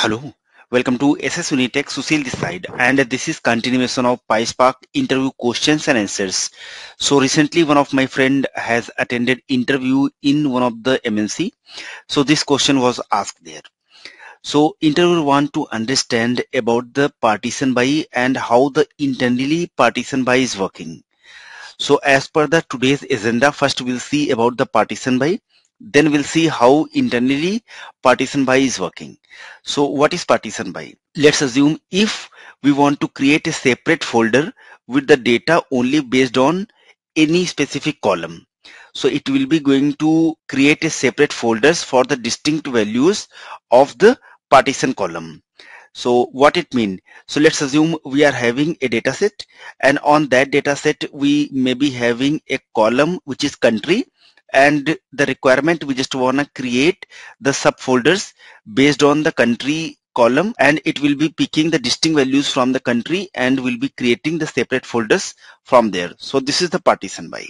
Hello, welcome to SS Unitech Susil this side and this is continuation of PySpark interview questions and answers. So recently one of my friend has attended interview in one of the MNC. So this question was asked there. So interviewer want to understand about the partition by and how the internally partition by is working. So as per the today's agenda, first we'll see about the partition by then we'll see how internally partition by is working. So what is partition by? Let's assume if we want to create a separate folder with the data only based on any specific column. So it will be going to create a separate folders for the distinct values of the partition column. So what it mean? So let's assume we are having a data set and on that data set we may be having a column which is country and the requirement we just want to create the subfolders based on the country column and it will be picking the distinct values from the country and will be creating the separate folders from there so this is the partition by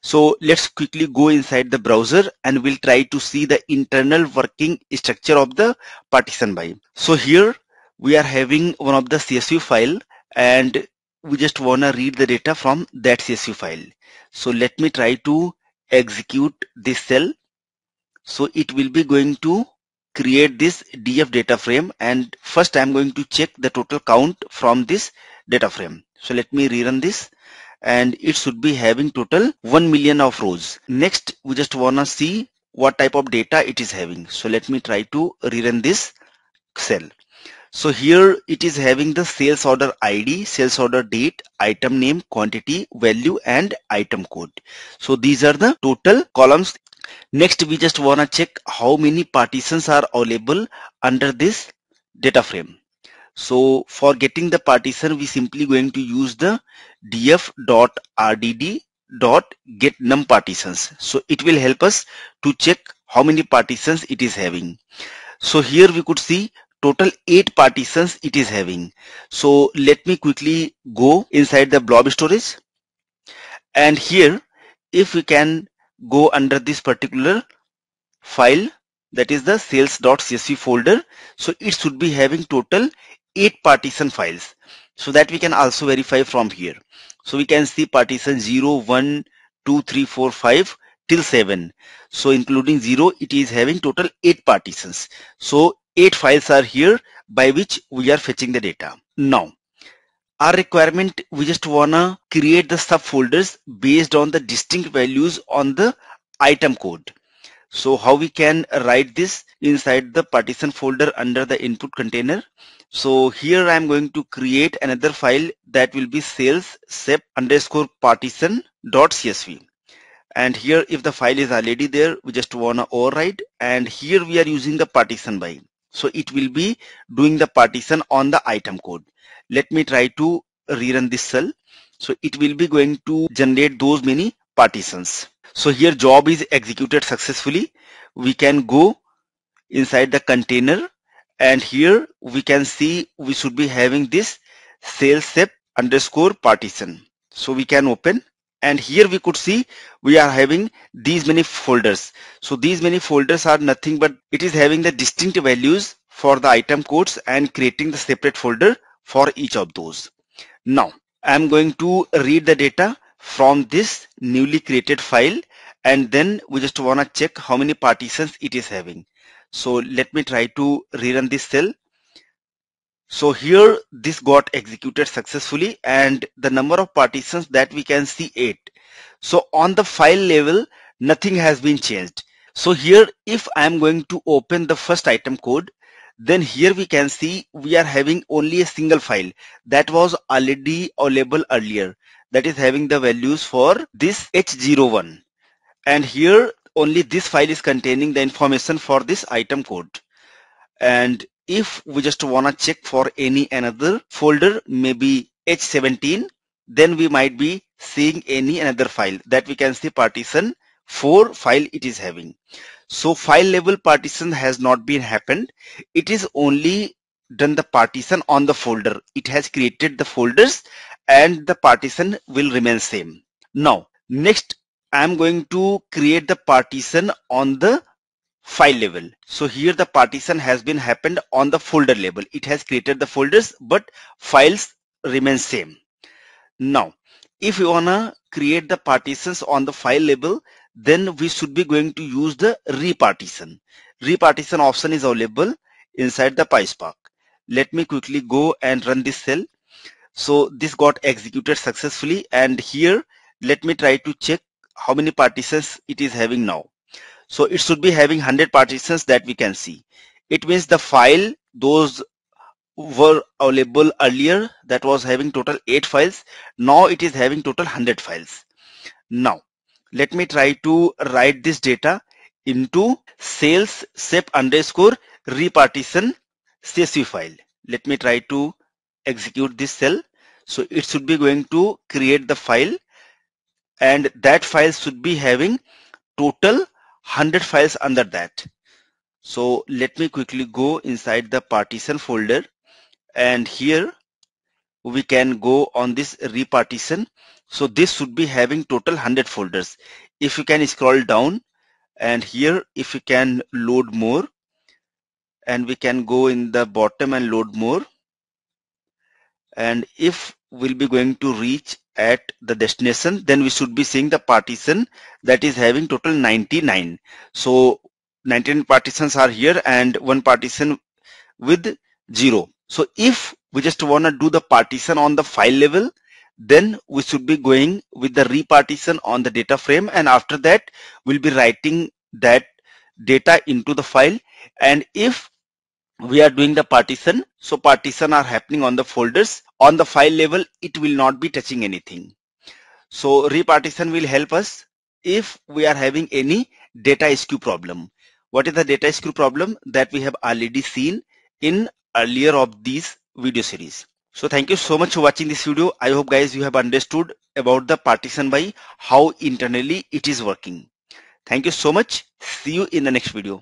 so let's quickly go inside the browser and we'll try to see the internal working structure of the partition by. So here we are having one of the csv file and we just want to read the data from that csv file. So let me try to execute this cell. So it will be going to create this df data frame and first i'm going to check the total count from this data frame. So let me rerun this and it should be having total 1 million of rows next we just want to see what type of data it is having so let me try to rerun this cell so here it is having the sales order ID, sales order date, item name, quantity, value and item code. So these are the total columns. Next we just want to check how many partitions are available under this data frame. So for getting the partition we simply going to use the df.rdd dot get num partitions. So it will help us to check how many partitions it is having. So here we could see total eight partitions it is having. So let me quickly go inside the blob storage and here if we can go under this particular file that is the sales.csv folder so it should be having total eight partition files so that we can also verify from here so we can see partition 0 1 2 3 4 5 till 7 so including 0 it is having total 8 partitions so eight files are here by which we are fetching the data. Now, our requirement, we just wanna create the subfolders based on the distinct values on the item code. So how we can write this inside the partition folder under the input container. So here I'm going to create another file that will be sales sep underscore partition dot csv. And here if the file is already there, we just wanna override and here we are using the partition by. So it will be doing the partition on the item code. Let me try to rerun this cell. So it will be going to generate those many partitions. So here job is executed successfully. We can go inside the container and here we can see we should be having this sales sep underscore partition. So we can open and here we could see we are having these many folders so these many folders are nothing but it is having the distinct values for the item codes and creating the separate folder for each of those now i am going to read the data from this newly created file and then we just want to check how many partitions it is having so let me try to rerun this cell so here this got executed successfully and the number of partitions that we can see 8. So on the file level, nothing has been changed. So here if I am going to open the first item code, then here we can see we are having only a single file that was already available earlier that is having the values for this H01 and here only this file is containing the information for this item code. And if we just want to check for any another folder maybe h17 then we might be seeing any another file that we can see partition 4 file it is having. So file level partition has not been happened. It is only done the partition on the folder it has created the folders and the partition will remain same now next i am going to create the partition on the file level. So here the partition has been happened on the folder level. It has created the folders, but files remain same. Now, if you wanna create the partitions on the file level, then we should be going to use the repartition. Repartition option is available inside the PySpark. Let me quickly go and run this cell. So this got executed successfully and here let me try to check how many partitions it is having now. So it should be having 100 partitions that we can see. It means the file, those were available earlier that was having total 8 files. Now it is having total 100 files. Now let me try to write this data into sales sep underscore repartition csv file. Let me try to execute this cell. So it should be going to create the file and that file should be having total 100 files under that. So let me quickly go inside the partition folder and here we can go on this repartition. So this should be having total 100 folders. If you can scroll down and here if you can load more and we can go in the bottom and load more. And if we'll be going to reach at the destination then we should be seeing the partition that is having total 99 so 19 partitions are here and one partition with zero. So if we just want to do the partition on the file level then we should be going with the repartition on the data frame. And after that we'll be writing that data into the file. And if we are doing the partition. So partition are happening on the folders. On the file level it will not be touching anything. So repartition will help us if we are having any data skew problem. What is the data skew problem that we have already seen in earlier of these video series? So thank you so much for watching this video. I hope guys you have understood about the partition by how internally it is working. Thank you so much. See you in the next video